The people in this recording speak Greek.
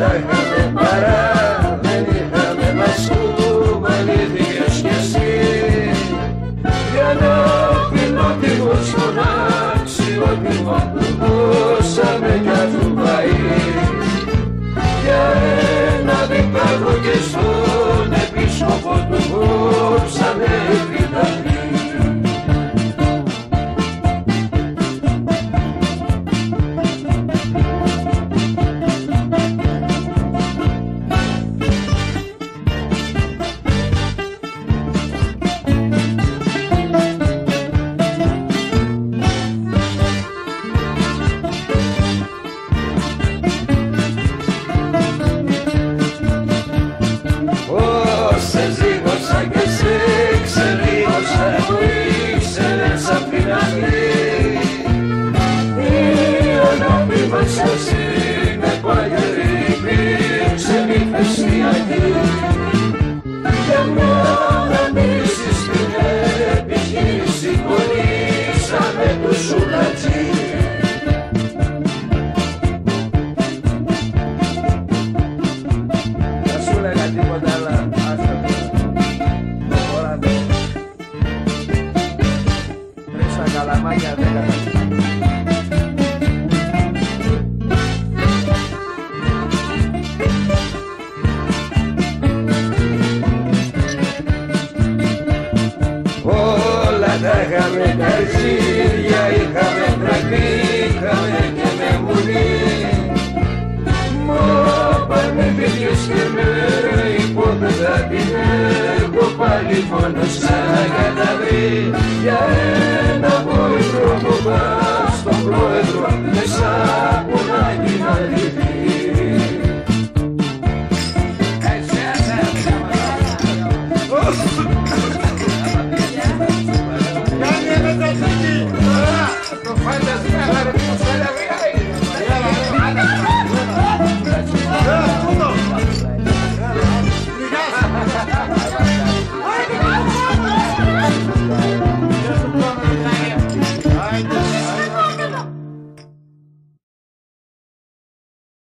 Deixa me separar αγάπη μας εσύ με παλιερή υπήρξε νυχτεσιακή Για μια αναμνήσεις την επιχείρηση χωρίσαμε του σουλατζή Δεν σου έλεγα τίποτα Όλα τα είχαμε τα αρχίδια, είχαμε τραπεί, είχαμε και με μουνί Μα πάνε πήγες και με υπότατα την έχω πάλι μόνος να καταβρει Για